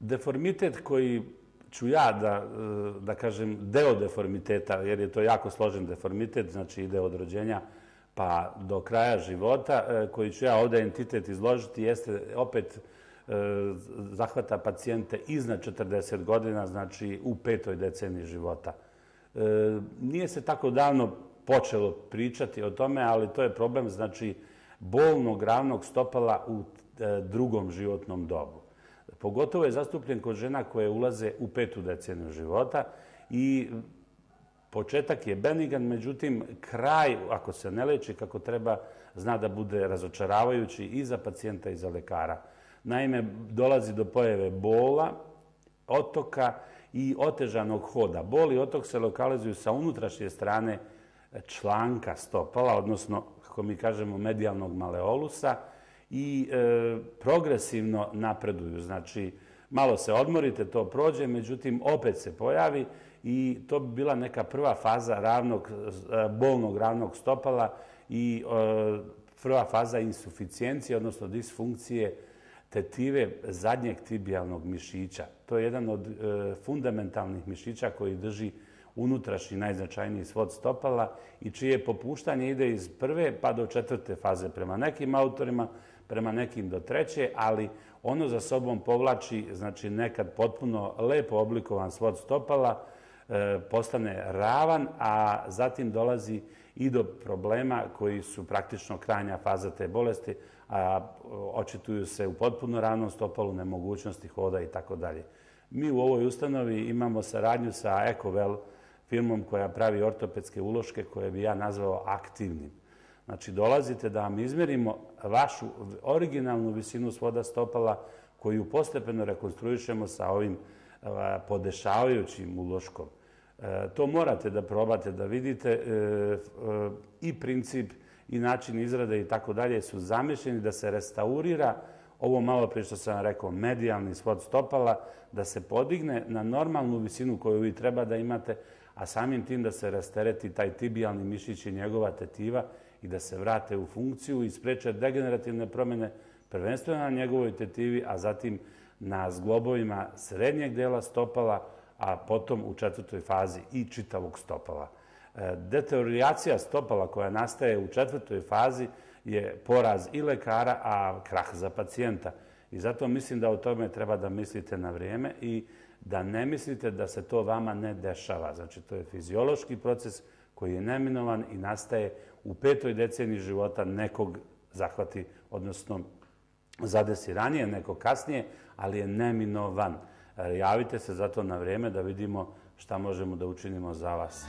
Deformitet koji ću ja da, e, da kažem deo deformiteta, jer je to jako složen deformitet, znači ide od rođenja pa do kraja života, e, koji ću ja ovdje entitet izložiti, jeste opet e, zahvata pacijente iznad 40 godina, znači u petoj deceniji života. Nije se tako davno počelo pričati o tome, ali to je problem, znači, bolnog ravnog stopala u drugom životnom dobu. Pogotovo je zastupljen kod žena koje ulaze u petu deceniju života i početak je benigan, međutim, kraj, ako se ne leči kako treba, zna da bude razočaravajući i za pacijenta i za lekara. Naime, dolazi do pojave bola, otoka i otežanog hoda. Bol i otok se lokalizuju sa unutrašnje strane članka stopala, odnosno, kako mi kažemo, medijalnog maleolusa i e, progresivno napreduju. Znači, malo se odmorite, to prođe, međutim, opet se pojavi i to bi bila neka prva faza ravnog, e, bolnog ravnog stopala i e, prva faza insuficijencije, odnosno disfunkcije tetive zadnjeg tibijalnog mišića. To je jedan od e, fundamentalnih mišića koji drži unutrašnji najznačajniji svod stopala i čije popuštanje ide iz prve pa do četvrte faze prema nekim autorima, prema nekim do treće, ali ono za sobom povlači znači nekad potpuno lepo oblikovan svod stopala, e, postane ravan, a zatim dolazi i do problema koji su praktično krajnja faza te bolesti, a e, očituju se u potpuno ravnom stopalu, nemogućnosti hoda i tako dalje. Mi u ovoj ustanovi imamo saradnju sa Ecovel firmom koja pravi ortopedske uloške koje bi ja nazvao aktivnim. Znači, dolazite da vam izmerimo vašu originalnu visinu svoda stopala koju postepeno rekonstruišemo sa ovim podešavajućim uloškom. E, to morate da probate, da vidite e, e, i princip i način izrade i tako dalje su zamišljeni da se restaurira ovo malo prije što sam rekao, medijalni svod stopala, da se podigne na normalnu visinu koju vi treba da imate, a samim tim da se rastereti taj tibijalni mišić i njegova tetiva i da se vrate u funkciju i spreče degenerativne promjene prvenstveno na njegovoj tetivi, a zatim na zglobovima srednjeg dela stopala, a potom u četvrtoj fazi i čitavog stopala. E, stopala koja nastaje u četvrtoj fazi je poraz i lekara, a krah za pacijenta. I zato mislim da o tome treba da mislite na vrijeme i da ne mislite da se to vama ne dešava. Znači, to je fiziološki proces koji je neminovan i nastaje u petoj deceniji života nekog zahvati, odnosno zadesi ranije, neko kasnije, ali je neminovan. Javite se zato na vrijeme da vidimo šta možemo da učinimo za vas.